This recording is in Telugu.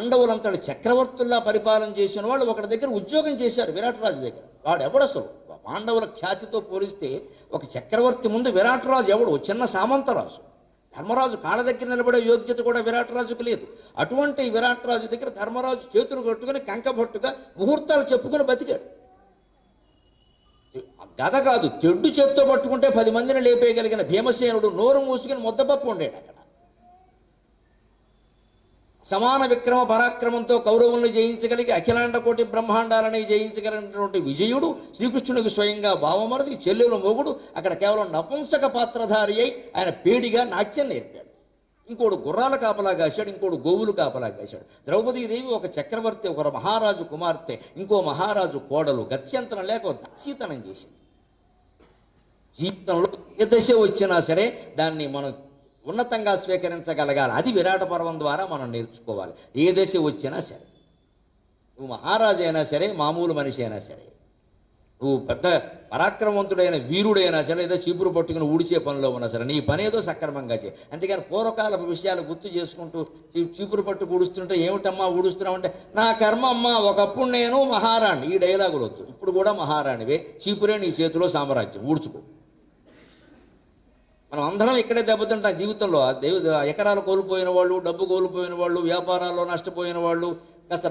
పాండవులంతటి చక్రవర్తుల్లా పరిపాలన చేసిన వాళ్ళు ఒకటి దగ్గర ఉద్యోగం చేశారు విరాటరాజు దగ్గర. వాడు ఎవడు అసలు పాండవుల ఖ్యాతితో పోలిస్తే ఒక చక్రవర్తి ముందు విరాటరాజు ఎవడు? చిన్న సామంతరాజు. ధర్మరాజు కాళ్ళ దగ్గర నిలబడే యోగ్యత కూడా విరాటరాజుకు లేదు. అటువంటి విరాట్ రాజు దగ్గర ధర్మరాజు చేతులు కట్టుకుని కంకబొట్టుగా ముహూర్తాలు చెప్పుకుని బతికాడు. గద కాదు తెడ్డు చేత్తో పట్టుకుంటే పది మందిని లేపేయగలిగిన భీమసేనుడు నోరు మూసుకుని ముద్దపప్పు ఉండేడు అక్కడ. సమాన విక్రమ పరాక్రమంతో కౌరవుల్ని జయించగలిగి అఖిలాండ కోటి బ్రహ్మాండాలని జయించగలిగినటువంటి విజయుడు శ్రీకృష్ణునికి స్వయంగా భావమరది చెల్లెలు మొగుడు అక్కడ కేవలం నపుంసక పాత్రధారి అయి ఆయన పేడిగా నాట్యం నేర్పాడు. ఇంకోడు గుర్రాల కాపలా కాశాడు ఇంకోడు గోవులు కాపలా కాశాడు. ద్రౌపదీదేవి ఒక చక్రవర్తి ఒక మహారాజు కుమార్తె ఇంకో మహారాజు కోడలు గత్యంతరం లేక దాసీతనం చేసింది. జీవితంలో ఏ దశ వచ్చినా సరే దాన్ని మనం ఉన్నతంగా స్వీకరించగలగాలి. అది విరాట పర్వం ద్వారా మనం నేర్చుకోవాలి. ఏ దశ వచ్చినా సరే. నువ్వు మహారాజు అయినా సరే మామూలు మనిషి అయినా సరే. నువ్వు పెద్ద పరాక్రమవంతుడైన వీరుడైనా సరే లేదా చీపురు పట్టుకుని ఊడిచే పనిలో ఉన్నా సరే నీ పని ఏదో సక్రమంగా చేయి. అంతేకాని పూర్వకాలపు విషయాలు గుర్తు చేసుకుంటూ చీపురు పట్టు ఊడుస్తుంటే ఏమిటమ్మా ఊడుస్తున్నావంటే నా కర్మ అమ్మా ఒకప్పుడు నేను మహారాణి. ఈ డైలాగులు వద్దు. ఇప్పుడు కూడా మహారాణివే. చీపురే నీ చేతిలో సామ్రాజ్యం. ఊడ్చుకో. మనం అందరం ఇక్కడే దెబ్బతింటాం జీవితంలో. దేవు ఎకరాలు కోల్పోయిన వాళ్ళు డబ్బు కోల్పోయిన వాళ్ళు వ్యాపారాల్లో నష్టపోయిన వాళ్ళు కాస్త